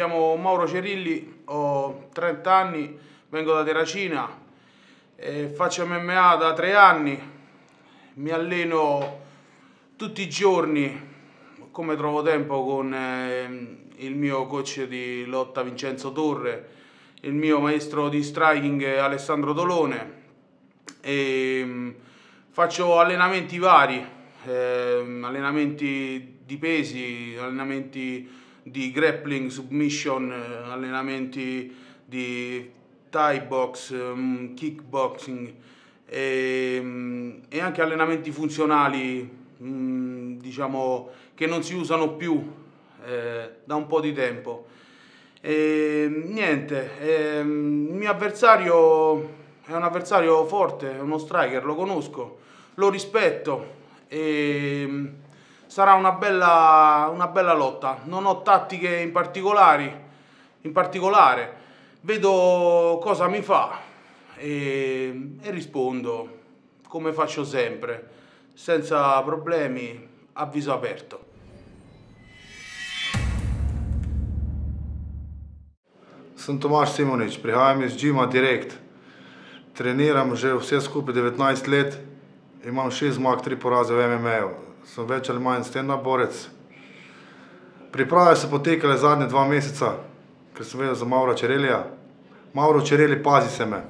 chiamo Mauro Cerilli, ho 30 anni, vengo da Terracina, faccio MMA da tre anni, mi alleno tutti i giorni come trovo tempo con eh, il mio coach di lotta Vincenzo Torre, il mio maestro di striking Alessandro Dolone e mm, faccio allenamenti vari, eh, allenamenti di pesi, allenamenti di grappling, submission, eh, allenamenti di Thai box, um, kickboxing e, um, e, anche allenamenti funzionali um, diciamo che non si usano più eh, da un po' di tempo. E, niente, eh, il mio avversario è un avversario forte, è uno striker, lo conosco, lo rispetto e sarà una bella, una bella lotta. Non ho tattiche in, in particolare, vedo cosa mi fa e, e rispondo come faccio sempre, senza problemi, a viso aperto. Sem Tomaš Simonič, prihajam iz Džima Direkt. Treniram že vse skupaj 19 let, imam 6 zmag, 3 poraze v MMA-ju sem več ali manj stenna borec. Priprave so potekale zadnje dva meseca, ker sem vedel za Mauro Čerelija. Mauro Čereli, pazi se me.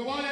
the one